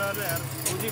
डालो यार सूजी